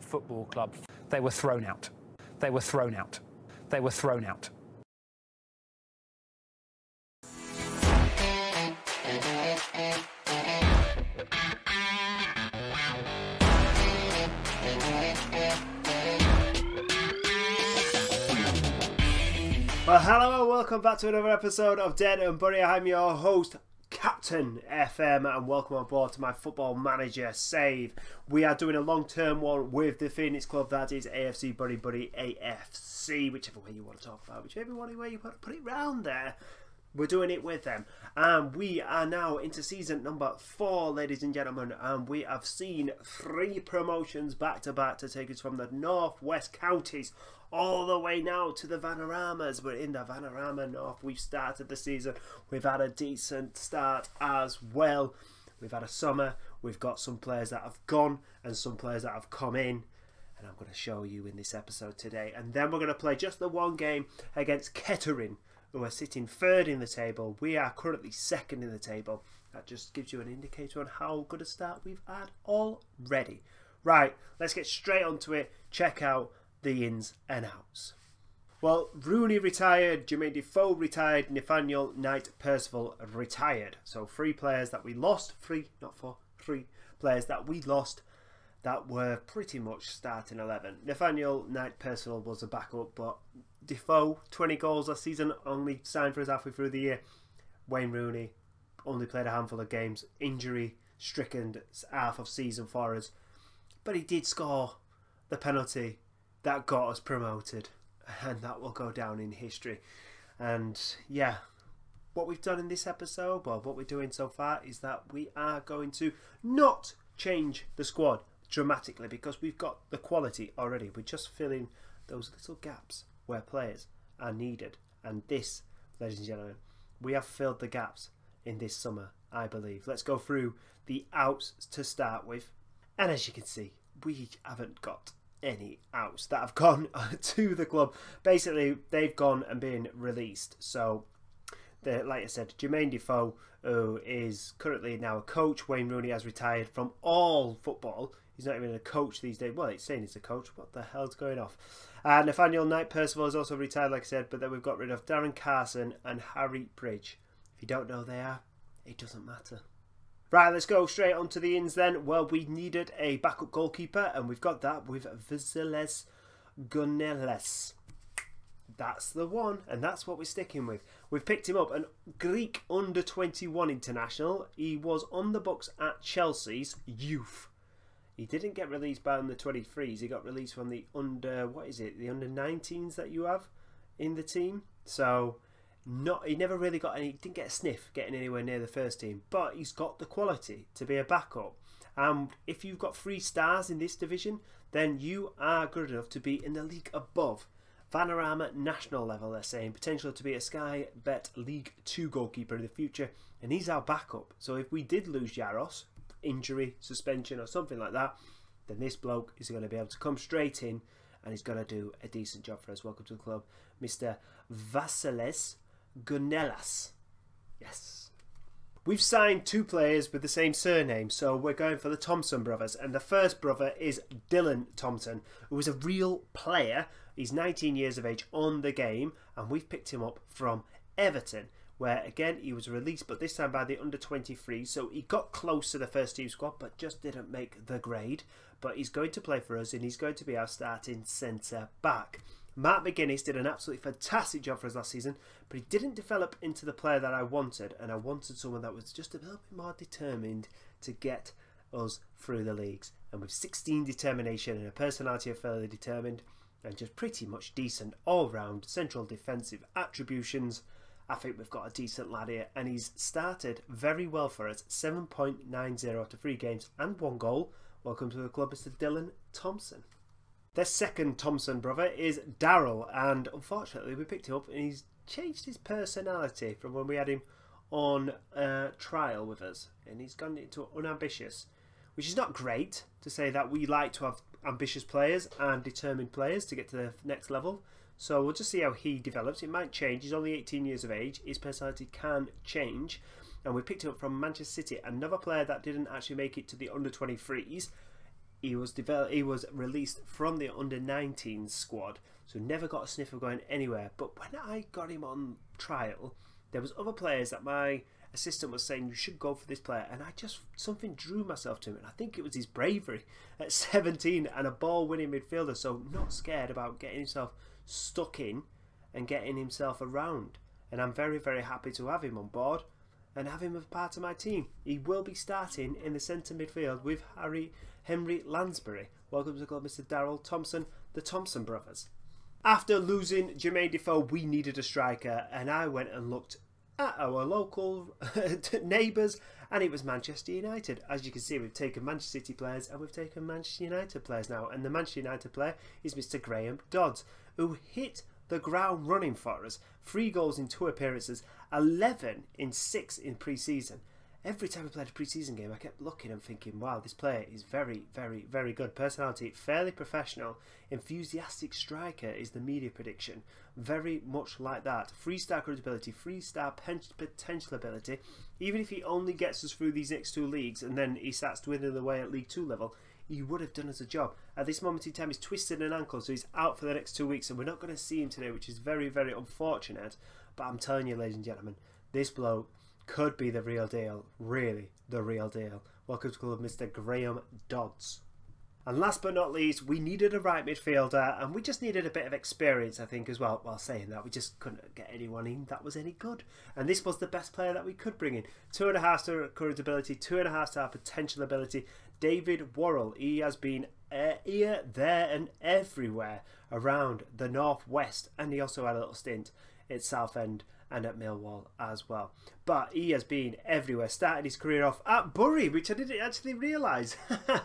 Football Club. They were thrown out. They were thrown out. They were thrown out. Well, hello and welcome back to another episode of Dead and Bury. I'm your host, Captain FM, and welcome on board to my football manager save. We are doing a long term one with the Phoenix Club, that is AFC Bury Bury AFC, whichever way you want to talk about, whichever way you want to put it round there. We're doing it with them. And we are now into season number four, ladies and gentlemen. And we have seen three promotions back to back to take us from the northwest counties all the way now to the Vanaramas. We're in the Vanarama North. We've started the season. We've had a decent start as well. We've had a summer. We've got some players that have gone and some players that have come in. And I'm going to show you in this episode today. And then we're going to play just the one game against Kettering who are sitting third in the table. We are currently second in the table. That just gives you an indicator on how good a start we've had already. Right, let's get straight onto it. Check out the ins and outs. Well, Rooney retired, Jermaine Defoe retired, Nathaniel Knight Percival retired. So three players that we lost, three, not four, three players that we lost that were pretty much starting 11. Nathaniel Knight Percival was a backup, but Defoe, 20 goals last season, only signed for us halfway through the year. Wayne Rooney only played a handful of games, injury stricken half of season for us. But he did score the penalty that got us promoted, and that will go down in history. And yeah, what we've done in this episode, well, what we're doing so far is that we are going to not change the squad dramatically because we've got the quality already. We're just filling those little gaps where players are needed. And this, ladies and gentlemen, we have filled the gaps in this summer, I believe. Let's go through the outs to start with. And as you can see, we haven't got any outs that have gone to the club. Basically, they've gone and been released. So, the, like I said, Jermaine Defoe, who is currently now a coach, Wayne Rooney has retired from all football. He's not even a coach these days. Well, it's saying he's a coach. What the hell's going off? Uh, Nathaniel Knight Percival is also retired, like I said, but then we've got rid of Darren Carson and Harry Bridge. If you don't know they are, it doesn't matter. Right, let's go straight on to the ins then. Well, we needed a backup goalkeeper, and we've got that with Vasiles Gunneles. That's the one, and that's what we're sticking with. We've picked him up, an Greek under 21 international. He was on the books at Chelsea's youth he didn't get released by under 23s. He got released from the under, what is it, the under 19s that you have in the team. So, not he never really got any, didn't get a sniff getting anywhere near the first team. But he's got the quality to be a backup. And if you've got three stars in this division, then you are good enough to be in the league above. Vanarama national level, they're saying, potential to be a Sky Bet League 2 goalkeeper in the future, and he's our backup. So if we did lose Jaros, injury, suspension, or something like that, then this bloke is going to be able to come straight in and he's going to do a decent job for us. Welcome to the club, Mr. Vasiles Gunelas. Yes. We've signed two players with the same surname, so we're going for the Thompson brothers. And the first brother is Dylan Thompson, who is a real player. He's 19 years of age on the game, and we've picked him up from Everton where again he was released, but this time by the under 23. So he got close to the first team squad, but just didn't make the grade. But he's going to play for us, and he's going to be our starting centre back. Matt McGuinness did an absolutely fantastic job for us last season, but he didn't develop into the player that I wanted, and I wanted someone that was just a little bit more determined to get us through the leagues. And with 16 determination and a personality of fairly determined, and just pretty much decent all round central defensive attributions, I think we've got a decent lad here, and he's started very well for us 7.90 to three games and one goal. Welcome to the club, Mr. Dylan Thompson. The second Thompson brother is Daryl, and unfortunately, we picked him up and he's changed his personality from when we had him on uh, trial with us, and he's gone into unambitious, which is not great to say that we like to have ambitious players and determined players to get to the next level. So we'll just see how he develops. It might change. He's only 18 years of age. His personality can change. And we picked him up from Manchester City, another player that didn't actually make it to the under 23s. he was developed, he was released from the under 19 squad, so never got a sniff of going anywhere. But when I got him on trial, there was other players that my assistant was saying you should go for this player, and I just something drew myself to him, and I think it was his bravery at 17 and a ball-winning midfielder, so not scared about getting himself stuck in and getting himself around. And I'm very very happy to have him on board and have him as part of my team. He will be starting in the centre midfield with Harry Henry Lansbury. Welcome to the club, Mr. Daryl Thompson, the Thompson brothers. After losing Jermaine Defoe, we needed a striker, and I went and looked at our local neighbours, and it was Manchester United. As you can see, we've taken Manchester City players and we've taken Manchester United players now, and the Manchester United player is Mr. Graham Dodds, who hit the ground running for us. Three goals in two appearances, 11 in six in pre season. Every time we played a pre season game, I kept looking and thinking, wow, this player is very, very, very good. Personality, fairly professional, enthusiastic striker is the media prediction. Very much like that. Three star credibility, three star potential ability. Even if he only gets us through these next two leagues and then he starts dwindling away at League Two level, he would have done us a job. At this moment in time, he's twisted an ankle, so he's out for the next two weeks, and we're not going to see him today, which is very, very unfortunate. But I'm telling you, ladies and gentlemen, this bloke could be the real deal. Really, the real deal. Welcome to club, Mr. Graham Dodds. And last but not least, we needed a right midfielder, and we just needed a bit of experience, I think, as well. While saying that, we just couldn't get anyone in that was any good. And this was the best player that we could bring in. Two and a half star current ability, two and a half star potential ability. David Worrell, he has been uh, here, there, and everywhere around the northwest, and he also had a little stint at Southend and at Millwall as well. But he has been everywhere. Started his career off at Bury, which I didn't actually realise.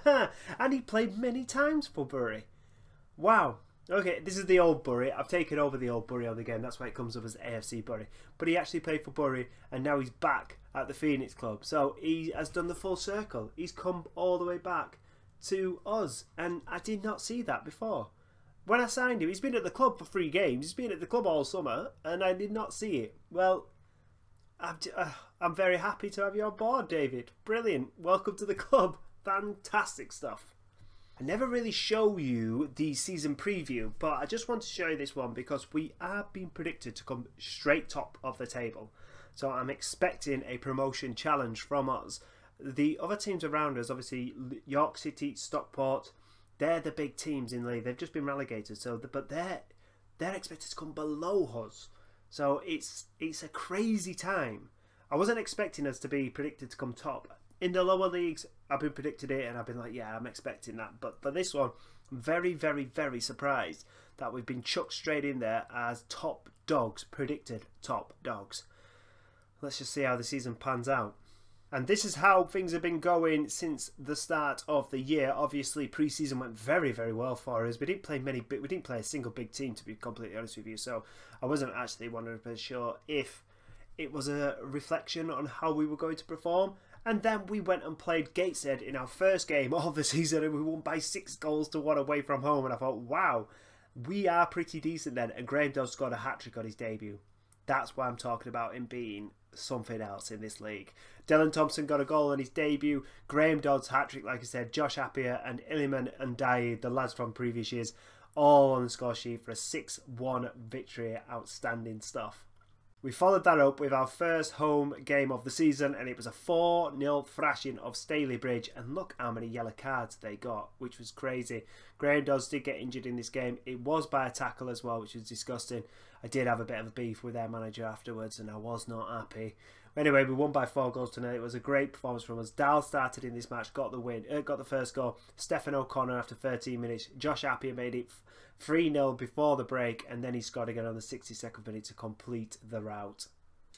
and he played many times for Bury. Wow. Okay, this is the old Bury. I've taken over the old Bury on the game. That's why it comes up as AFC Bury. But he actually played for Bury, and now he's back at the Phoenix Club. So he has done the full circle. He's come all the way back to us, and I did not see that before when I signed him, he's been at the club for three games. He's been at the club all summer, and I did not see it. Well, I'm, uh, I'm very happy to have you on board, David. Brilliant. Welcome to the club. Fantastic stuff. I never really show you the season preview, but I just want to show you this one because we are being predicted to come straight top of the table. So I'm expecting a promotion challenge from us. The other teams around us, obviously York City, Stockport, they're the big teams in the league. They've just been relegated, so the, but they're they're expected to come below us. So it's it's a crazy time. I wasn't expecting us to be predicted to come top. In the lower leagues, I've been predicted it, and I've been like, yeah, I'm expecting that. But for this one, I'm very, very, very surprised that we've been chucked straight in there as top dogs, predicted top dogs. Let's just see how the season pans out. And this is how things have been going since the start of the year. Obviously, preseason went very, very well for us. We didn't play many. We didn't play a single big team, to be completely honest with you. So I wasn't actually 100% sure if it was a reflection on how we were going to perform. And then we went and played Gateshead in our first game of the season, and we won by six goals to one away from home. And I thought, wow, we are pretty decent then. And Graham Dodds scored a hat trick on his debut. That's why I'm talking about him being something else in this league. Dylan Thompson got a goal on his debut. Graham Dodds hat trick, like I said. Josh Appiah and Iliman Ndiaye, the lads from previous years, all on the score sheet for a 6 1 victory. Outstanding stuff. We followed that up with our first home game of the season, and it was a 4 0 thrashing of Stalybridge. And look how many yellow cards they got, which was crazy. Graham Dodds did get injured in this game. It was by a tackle as well, which was disgusting. I did have a bit of a beef with their manager afterwards, and I was not happy. Anyway, we won by four goals tonight. It was a great performance from us. Dal started in this match, got the win, uh, got the first goal. Stefan O'Connor after 13 minutes. Josh Appiah made it 3 0 before the break, and then he scored again on the 62nd minute to complete the rout.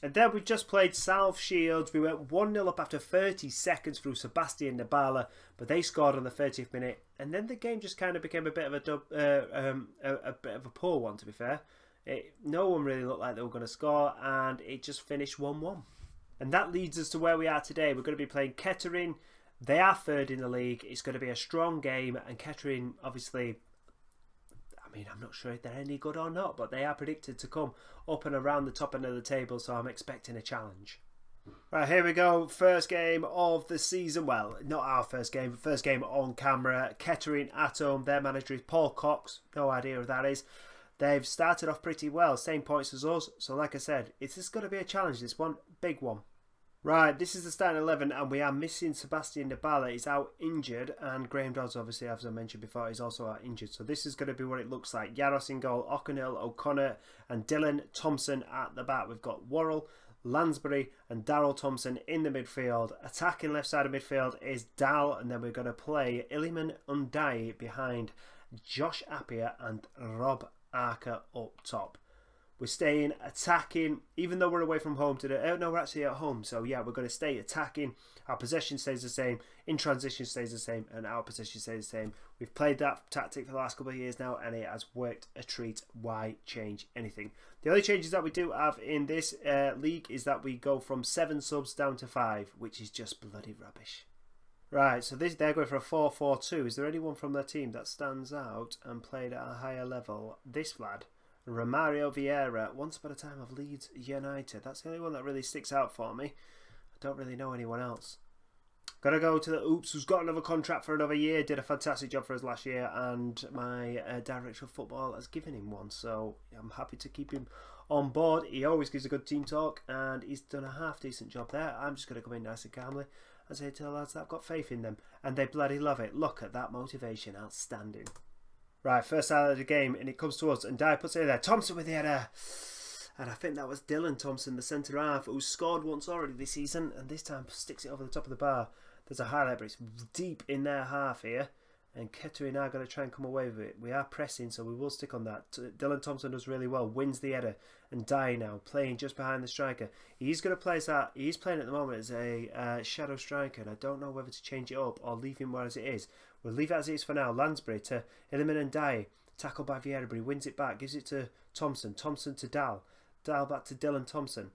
And then we just played South Shields. We went 1 0 up after 30 seconds through Sebastian Nabala, but they scored on the 30th minute. And then the game just kind of became a bit of a, dub, uh, um, a, a, bit of a poor one, to be fair. It, no one really looked like they were going to score, and it just finished 1 1. And that leads us to where we are today. We're going to be playing Kettering. They are third in the league. It's going to be a strong game, and Kettering, obviously, I mean, I'm not sure if they're any good or not, but they are predicted to come up and around the top end of the table, so I'm expecting a challenge. Right, here we go. First game of the season. Well, not our first game, first game on camera. Kettering at home. Their manager is Paul Cox. No idea who that is. They've started off pretty well, same points as us. So, like I said, it's just going to be a challenge, this one. Big one. Right, this is the starting 11, and we are missing Sebastian Nabala. He's out injured, and Graham Dodds, obviously, as I mentioned before, is also out injured. So this is going to be what it looks like. Yaros in goal, O'Connell, O'Connor, and Dylan Thompson at the back. We've got Worrell, Lansbury and Daryl Thompson in the midfield. Attacking left side of midfield is Dal, and then we're going to play Iliman Ndiaye behind Josh Appiah and Rob Arker up top. We're staying attacking, even though we're away from home today. Oh, no, we're actually at home. So, yeah, we're going to stay attacking. Our possession stays the same. In transition stays the same. And our possession stays the same. We've played that tactic for the last couple of years now. And it has worked a treat. Why change anything? The only changes that we do have in this uh, league is that we go from seven subs down to five. Which is just bloody rubbish. Right, so this they're going for a 4-4-2. Is there anyone from their team that stands out and played at a higher level? This lad. Romario Vieira, once upon a time of Leeds United. That's the only one that really sticks out for me. I don't really know anyone else. Got to go to the Hoops, who's got another contract for another year. Did a fantastic job for us last year, and my uh, director of football has given him one. So I'm happy to keep him on board. He always gives a good team talk, and he's done a half decent job there. I'm just to come in nice and calmly and say to the lads that I've got faith in them, and they bloody love it. Look at that motivation, outstanding. Right, first out of the game, and it comes to us, and Dyer puts it in there. Thompson with the header. And I think that was Dylan Thompson, the centre half, who scored once already this season, and this time sticks it over the top of the bar. There's a highlight, but it's deep in their half here. And Kettering are going to try and come away with it. We are pressing, so we will stick on that. Dylan Thompson does really well, wins the header, and Dye now playing just behind the striker. He's going to play that. He's playing at the moment as a uh, shadow striker, and I don't know whether to change it up or leave him where as it is. We'll leave it as it is for now. Lansbury to Iliman Ndiaye. Tackled by Vieira, he wins it back. Gives it to Thompson. Thompson to Dal. Dal back to Dylan Thompson.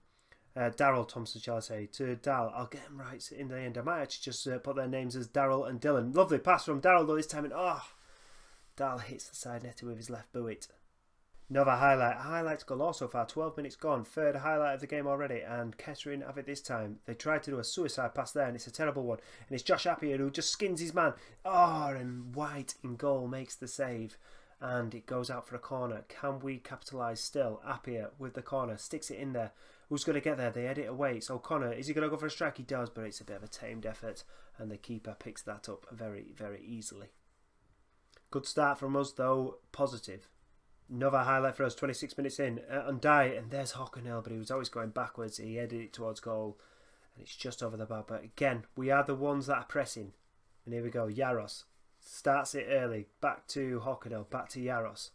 Uh, Daryl Thompson, shall I say, to Dal. I'll get them right in the end. I might actually just uh, put their names as Daryl and Dylan. Lovely pass from Daryl though this time. And oh, Dal hits the side netting with his left boot. Another highlight. Highlights galore so far. 12 minutes gone. Third highlight of the game already. And Kettering have it this time. They tried to do a suicide pass there and it's a terrible one. And it's Josh Appiah who just skins his man. Oh, and White in goal makes the save. And it goes out for a corner. Can we capitalise still? Appiah with the corner. Sticks it in there. Who's going to get there? They head it away. It's O'Connor. Is he going to go for a strike? He does, but it's a bit of a tamed effort. And the keeper picks that up very, very easily. Good start from us though. Positive. Another highlight for us, 26 minutes in, uh, die and there's Hockenhill, but he was always going backwards. He headed it towards goal, and it's just over the bar. But again, we are the ones that are pressing. And here we go, Yaros starts it early, back to Hockenhill, back to Yaros.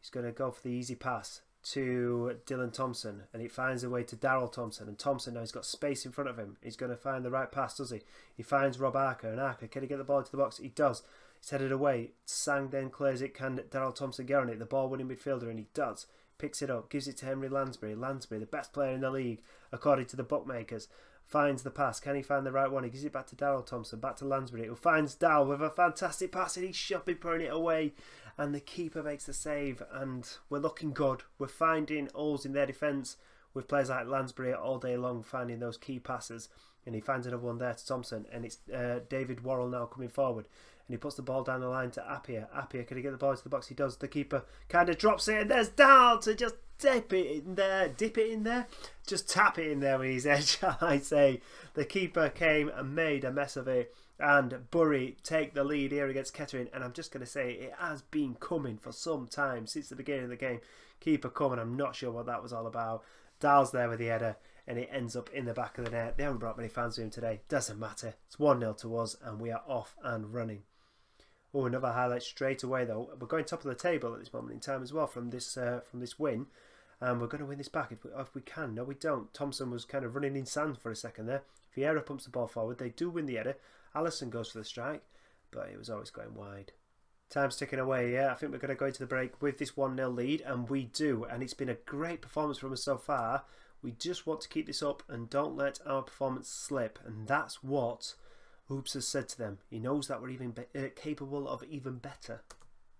He's going to go for the easy pass to Dylan Thompson, and he finds a way to Daryl Thompson. And Thompson now he's got space in front of him. He's going to find the right pass, does he? He finds Rob Arker, and Arker, can he get the ball into the box? He does. He's headed away. Sang then clears it. Can Daryl Thompson get on it? The ball winning midfielder, and he does. Picks it up, gives it to Henry Lansbury. Lansbury, the best player in the league, according to the bookmakers, finds the pass. Can he find the right one? He gives it back to Daryl Thompson, back to Lansbury, who finds Dal with a fantastic pass, and he should be putting it away. And the keeper makes the save, and we're looking good. We're finding holes in their defence with players like Lansbury all day long, finding those key passes. And he finds another one there to Thompson, and it's uh, David Worrell now coming forward and he puts the ball down the line to Appiah. Appiah, can he get the ball into the box? He does. The keeper kind of drops it, and there's Dal to just dip it in there, dip it in there, just tap it in there with his edge, I say. The keeper came and made a mess of it, and Bury take the lead here against Kettering, and I'm just going to say it has been coming for some time since the beginning of the game. Keeper coming, I'm not sure what that was all about. Dal's there with the header, and it ends up in the back of the net. They haven't brought many fans with him today. Doesn't matter. It's 1 0 to us, and we are off and running. Oh, another highlight straight away though. We're going top of the table at this moment in time as well from this uh, from this win, and we're going to win this back if we, if we can. No, we don't. Thompson was kind of running in sand for a second there. Vieira pumps the ball forward. They do win the header. Allison goes for the strike, but it was always going wide. Time's ticking away, yeah. I think we're going to go into the break with this 1 0 lead, and we do. And it's been a great performance from us so far. We just want to keep this up and don't let our performance slip, and that's what Hoops has said to them. He knows that we're even uh, capable of even better.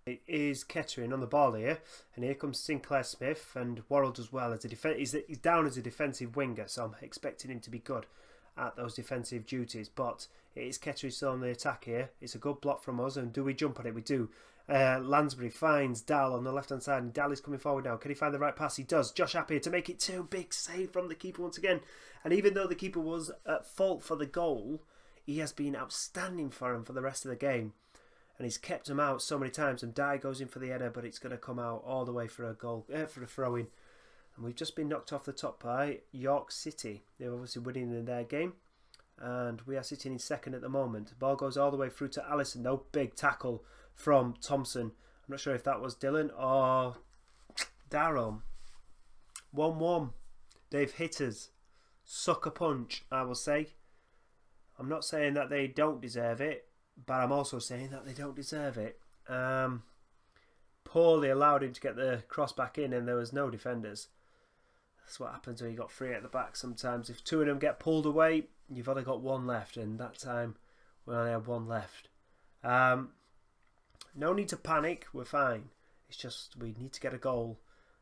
It is Kettering on the ball here, and here comes Sinclair Smith and Worrell as well as a defense. He's, he's down as a defensive winger, so I'm expecting him to be good. at those defensive duties. But it is Kettering still on the attack here. It's a good block from us, and do we jump on it? We do. Uh, Lansbury finds Dal on the left hand side, and Dal is coming forward now. Can he find the right pass? He does. Josh Appiah to make it two. Big save from the keeper once again. And even though the keeper was at fault for the goal, he has been outstanding for him for the rest of the game. And he's kept him out so many times. And Dye goes in for the header, but it's going to come out all the way for a goal, uh, for a throw in. And we've just been knocked off the top by York City. They're obviously winning in their game. And we are sitting in second at the moment. ball goes all the way through to Allison. No big tackle from Thompson. I'm not sure if that was Dylan or Daryl. 1 1. They've hit us. Sucker punch, I will say. I'm not saying that they don't deserve it, but I'm also saying that they don't deserve it. Um, poorly allowed him to get the cross back in, and there was no defenders. That's what happens when you got three at the back. Sometimes, if two of them get pulled away, you've only got one left, and that time we only had one left. Um, no need to panic. We're fine. It's just we need to get a goal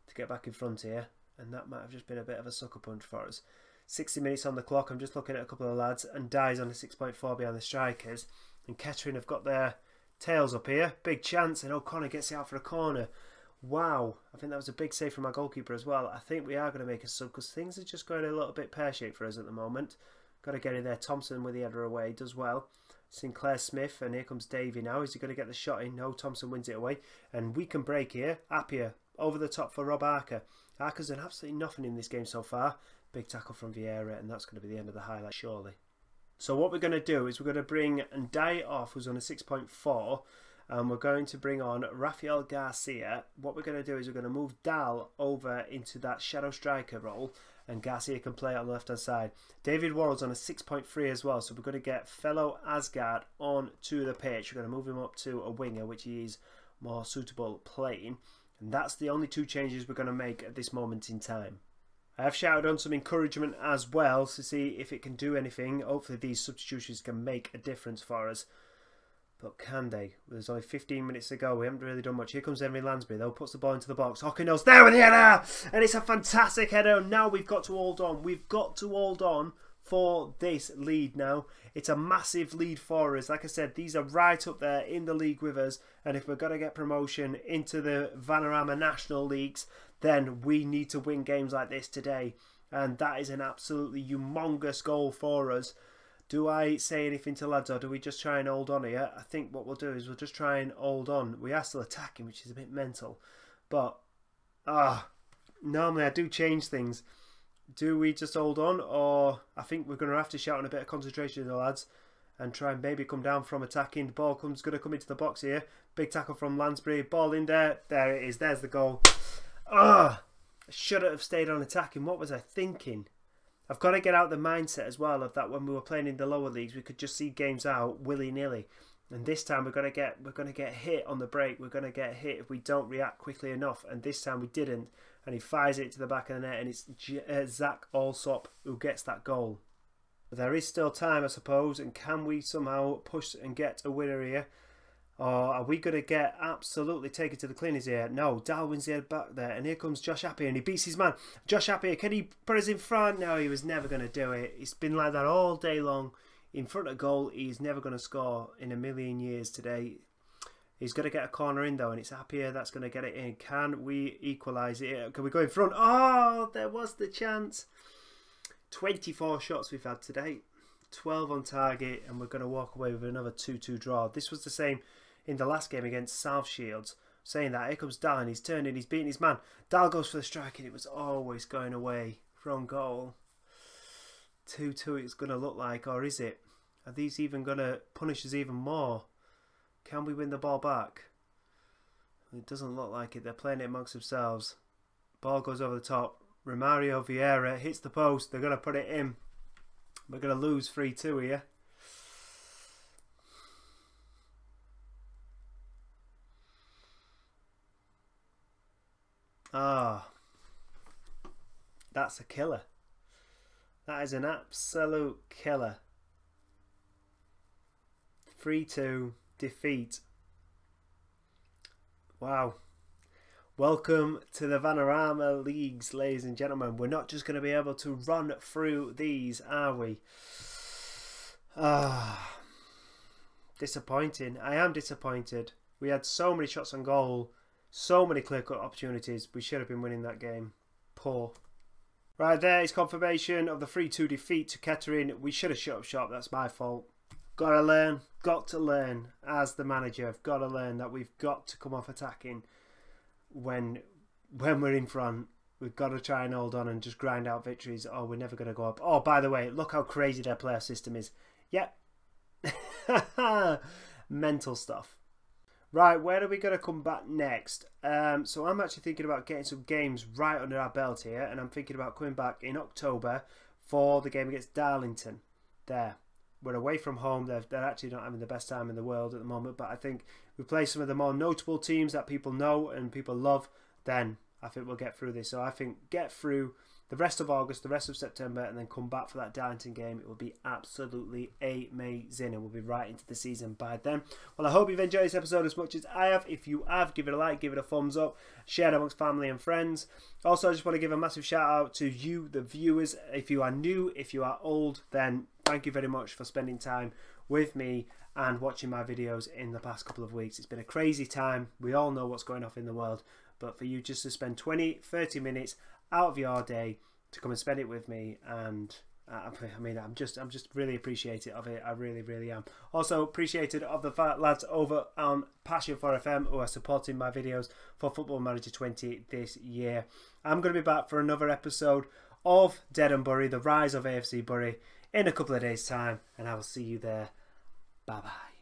to get back in front here, and that might have just been a bit of a sucker punch for us. 60 minutes on the clock. I'm just looking at a couple of lads, and dies on a 6.4 behind the strikers, and Kettering have got their tails up here. Big chance, and O'Connor gets it out for a corner. Wow, I think that was a big save from our goalkeeper as well. I think we are going to make a sub because things are just going a little bit pear shaped for us at the moment. Got to get in there. Thompson with the header away does well. Sinclair Smith, and here comes Davey now. Is he going to get the shot in? No, Thompson wins it away. And we can break here. Appiah over the top for Rob Arker. Arker's done absolutely nothing in this game so far. Big tackle from Vieira, and that's going to be the end of the highlight, surely. So what we're going to do is we're going to bring Ndiaye off, who's on a 6.4, and we're going to bring on Rafael Garcia. What we're going to do is we're going to move Dal over into that shadow striker role, and Garcia can play on the left hand side. David Worrell's on a 6.3 as well, so we're going to get fellow Asgard on to the pitch. We're going to move him up to a winger, which he is more suitable playing. And that's the only two changes we're going to make at this moment in time. I have shouted on some encouragement as well to see if it can do anything. Hopefully these substitutions can make a difference for us. But can they? There's only 15 minutes to go. We haven't really done much. Here comes Henry Lansbury, though. Puts the ball into the box. Hockenhill's there with the header! And it's a fantastic header. Now we've got to hold on. We've got to hold on for this lead now. It's a massive lead for us. Like I said, these are right up there in the league with us. And if we're going to get promotion into the Vanarama National Leagues, then we need to win games like this today. And that is an absolutely humongous goal for us. Do I say anything to lads or do we just try and hold on here? I think what we'll do is we'll just try and hold on. We are still attacking, which is a bit mental. But, ah, normally I do change things do we just hold on or I think we're going to have to shout on a bit of concentration the lads and try and maybe come down from attacking. The ball comes going to come into the box here. Big tackle from Lansbury. Ball in there. There it is. There's the goal. Ah, I should have stayed on attacking. What was I thinking? I've got to get out the mindset as well of that when we were playing in the lower leagues, we could just see games out willy nilly. And this time we're gonna get we're gonna get hit on the break. We're gonna get hit if we don't react quickly enough. And this time we didn't and he fires it to the back of the net, and it's uh, Zach Alsop who gets that goal. But there is still time, I suppose, and can we somehow push and get a winner here? Or are we going to get absolutely taken to the cleaners here? No, Darwin's here back there, and here comes Josh Appiah, and he beats his man. Josh Appiah, can he put us in front? No, he was never going to do it. It's been like that all day long. In front of goal, he's never going to score in a million years today. He's going to get a corner in though, and it's Appiah that's going to get it in. Can we equalise it? Can we go in front? Oh, there was the chance. 24 shots we've had today, 12 on target, and we're going to walk away with another 2 2 draw. This was the same in the last game against South Shields. Saying that, here comes Dal, and he's turning, he's beating his man. Dal goes for the strike, and it was always going away from goal. 2 2 it's going to look like, or is it? Are these even going to punish us even more? Can we win the ball back? It doesn't look like it. They're playing it amongst themselves. Ball goes over the top. Romario Vieira hits the post. They're going to put it in. We're going to lose 3-2 here. Ah, oh, that's a killer. That is an absolute killer. 3-2 defeat. Wow. Welcome to the Vanarama Leagues, ladies and gentlemen. We're not just going to be able to run through these, are we? Ah, disappointing. I am disappointed. We had so many shots on goal, so many clear-cut opportunities. We should have been winning that game. Poor. Right, there is confirmation of the 3-2 defeat to Kettering. We should have shut up shop. That's my fault. Got to learn. Got to learn as the manager. I've got to learn that we've got to come off attacking when when we're in front. We've got to try and hold on and just grind out victories. Oh, we're never going to go up. Oh, by the way, look how crazy their player system is. Yep. Mental stuff. Right, where are we going to come back next? Um, so I'm actually thinking about getting some games right under our belt here, and I'm thinking about coming back in October for the game against Darlington. There. We're away from home. They're, they're actually not having the best time in the world at the moment, but I think we play some of the more notable teams that people know and people love, then I think we'll get through this. So I think get through the rest of August, the rest of September, and then come back for that Darlington game. It will be absolutely amazing, and we'll be right into the season by then. Well, I hope you've enjoyed this episode as much as I have. If you have, give it a like, give it a thumbs up, share it amongst family and friends. Also, I just want to give a massive shout out to you, the viewers. If you are new, if you are old, then thank you very much for spending time with me and watching my videos in the past couple of weeks. It's been a crazy time. We all know what's going on in the world, but for you just to spend 20, 30 minutes out of your day to come and spend it with me and uh, I mean, I'm just, I'm just really appreciative of it. I really, really am. Also appreciated of the lads over on Passion4FM who are supporting my videos for Football Manager 20 this year. I'm going to be back for another episode of Dead and Bury, the rise of AFC Bury, in a couple of days' time, and I will see you there. Bye bye.